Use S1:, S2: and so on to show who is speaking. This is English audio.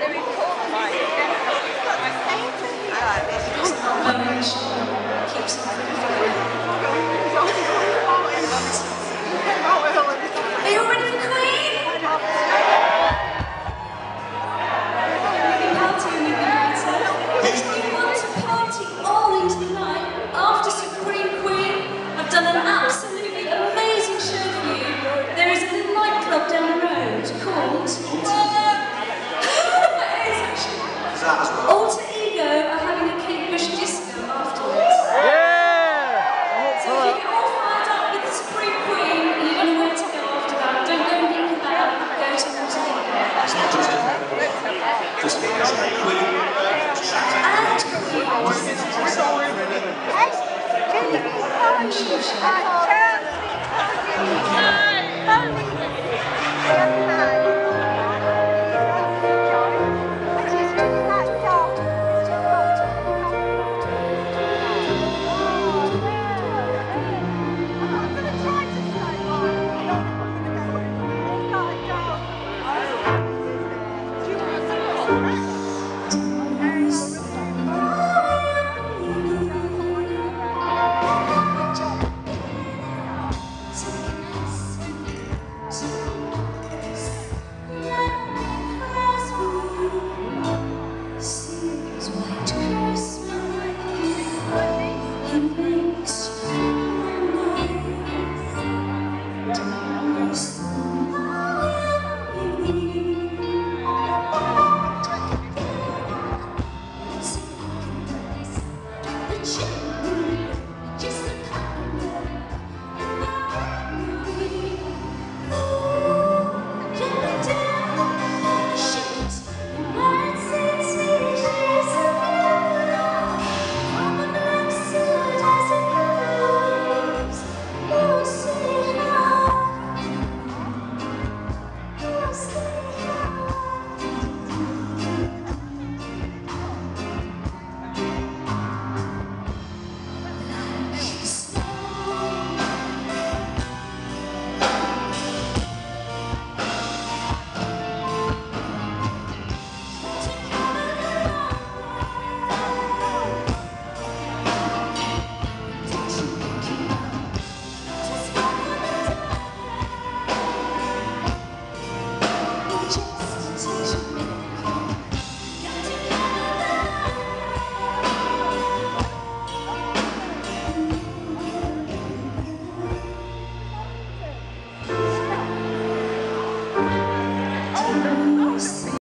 S1: Let me call my.
S2: just because
S1: I'm sorry. embrace